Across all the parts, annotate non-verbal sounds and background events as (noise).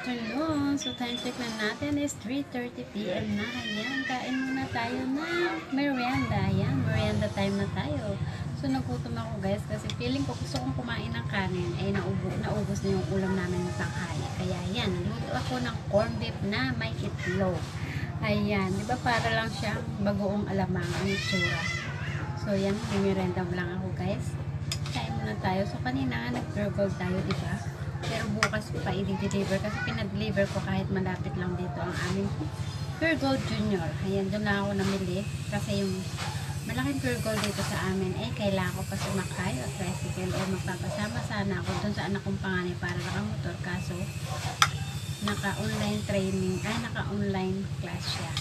Afternoon. So, time check na natin is 3.30pm na. Ayan, kain muna tayo ng merienda. Ayan, merienda time na tayo. So, nagutom ako guys kasi feeling ko gusto kong kumain ng kanin. Eh, naubo, naubos na yung ulam namin ng tanghali. Kaya ayan, nagluto ako ng corn beef na may itlog. Ayan, di ba para lang siyang bagoong alamang ang itsura. So, yan, merienda lang ako guys. Kain muna tayo. So, kanina nga nag-burgle tayo, di ba? Pero bukas pa i-deliver kasi pinag-deliver ko kahit malapit lang dito ang aming Pure Gold Junior. Ayan, doon na ako namili kasi yung malaking Pure Gold dito sa amin eh kailangan ko pa sumakay o tricycle o magpapasama sana ako doon sa anak kong panganay para nakamotor kaso naka-online training ay naka-online class siya.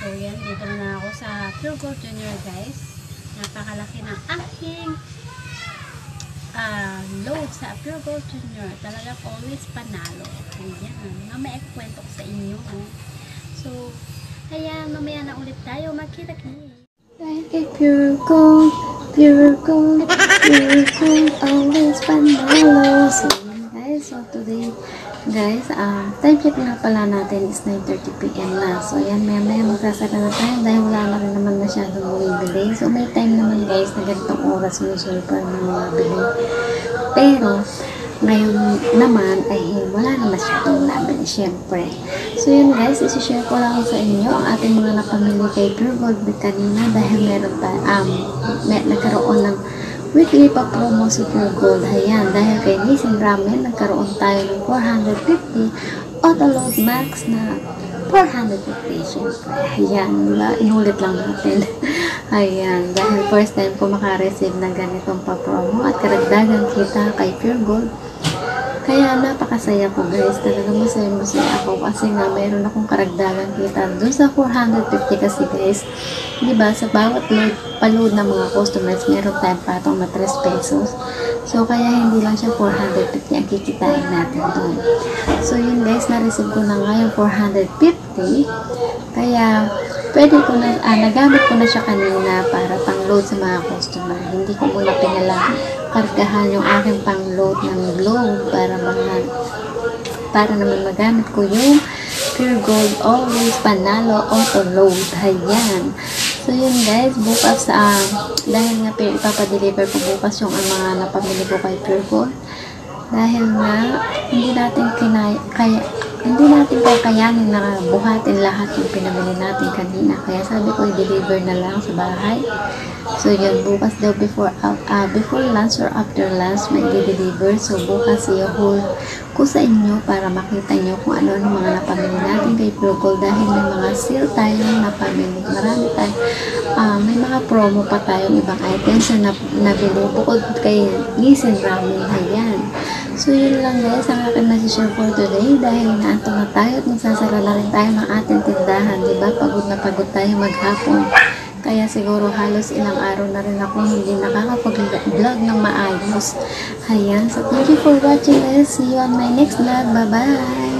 So yan, dito na ako sa Pure Gold Junior guys. Napakalaki ng aking ah load sa Pure Junior. Talagang always panalo. Ayan. Mamaya kwento ko sa inyo. So, ayan, mamaya na ulit tayo. Magkita-kita. Dahil kay Pure Gold, Pure Gold, Pure Gold, always panalo. So, guys, so today, guys, um, time check nga pala natin is 9.30pm na. So, ayan, maya maya magsasara na tayo dahil wala na rin naman masyadong bumibili. So, may time naman guys na ganitong oras usually para na mabili. Pero, ngayon naman ay wala na masyadong nabili, syempre. So yun guys, isi-share ko lang sa inyo ang ating mga napamili kay Pure Gold kanina dahil meron pa, um, may, nagkaroon ng weekly pa promo si Pure Gold. Ayan, dahil kay Nissan Ramen, nagkaroon tayo ng 450 auto max na 450 syempre. Ayan, diba? Inulit lang natin. (laughs) Ayan, dahil first time ko makareceive ng ganitong pa-promo at karagdagan kita kay Pure Gold. Kaya napakasaya ko guys. Talaga masaya masaya ako kasi nga mayroon akong karagdagan kita dun sa 450 kasi guys. Di ba sa bawat load, paload ng mga customers meron tayong patong na 3 pesos. So kaya hindi lang siya 450 ang kikitain natin doon. So yun guys, na-receive ko na nga yung 450. Kaya pwede ko na, ah, nagamit ko na siya kanina para pang-load sa mga customer. Hindi ko muna pinala kargahan yung aking pang-load ng globe para mga para naman magamit ko yung Pure Gold Always Panalo Auto Load. Ayan. So yun guys, bukas ah, dahil nga ipapadeliver ko bukas yung ang mga napamili ko kay Pure Gold. Dahil nga, hindi natin kinaya, kaya, hindi natin kakayanin na buhatin lahat yung pinamili natin kanina. Kaya sabi ko, i-deliver na lang sa bahay. So yun, bukas daw before uh, uh, before lunch or after lunch may deliver So bukas i-hold ko sa inyo para makita nyo kung ano ang mga napamili natin kay Procol dahil may mga sale tayong napamili. Marami tayo. ah, may mga promo pa tayong ibang items na nabili bukod kay Nissan Ramen. Ayan. So yun lang guys ang aking message for today dahil naanto na tayo at magsasara na rin tayo ng ating tindahan. Diba? Pagod na pagod tayo maghapon. Kaya siguro halos ilang araw na rin ako hindi nakakapag-vlog ng maayos. Ayan. So, thank you for watching guys. See you on my next vlog. Bye-bye!